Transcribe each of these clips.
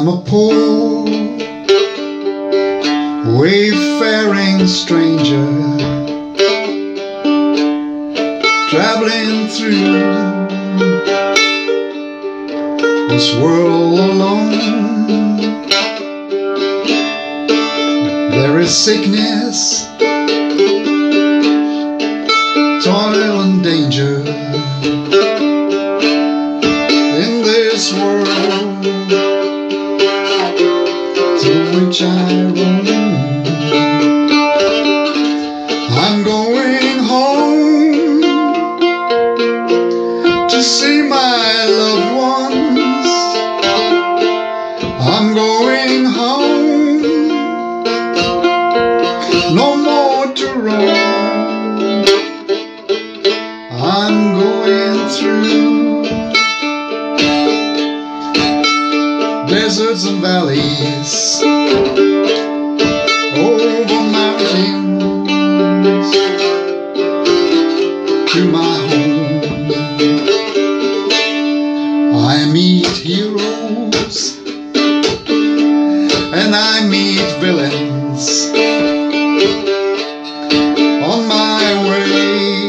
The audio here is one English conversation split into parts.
I'm a poor wayfaring stranger traveling through this world alone. There is sickness Through deserts and valleys, over mountains to my home. I meet heroes and I meet villains on my way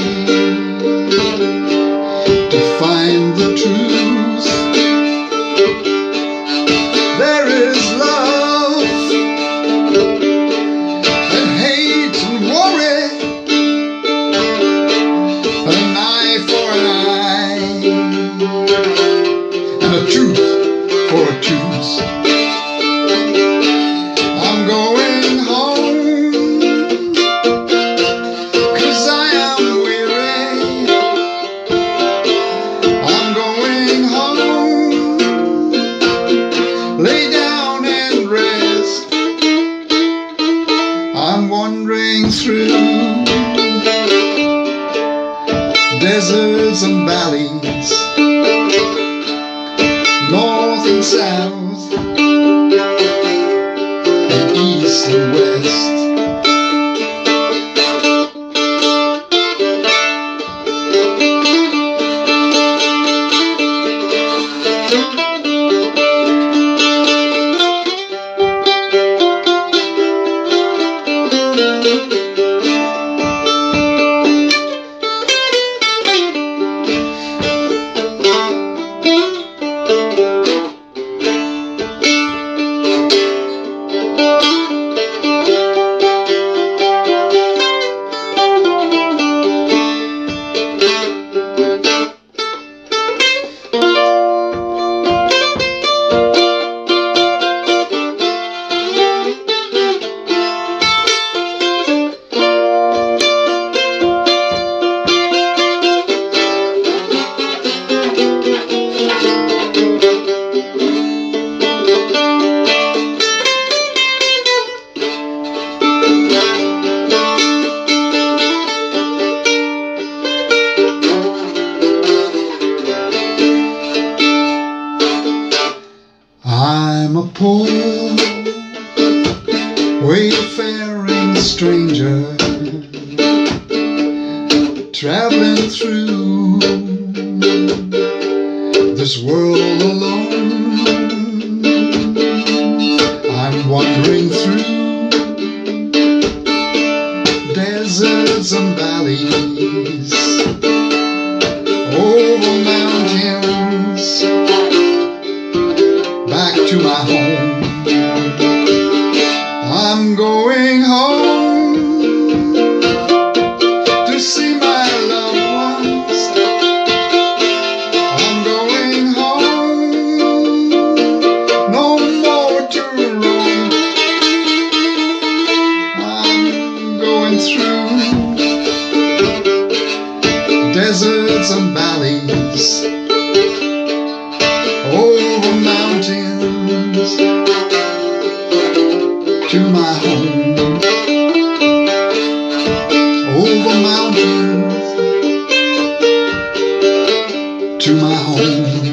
to find the truth. Wandering through deserts and valleys, north and south, and east and west. Poor wayfaring stranger traveling through this world alone. I'm wandering through deserts and valleys, I'm going home to see my loved ones. I'm going home, no more to roam. I'm going through deserts and valleys to my home. Over mountains to my home.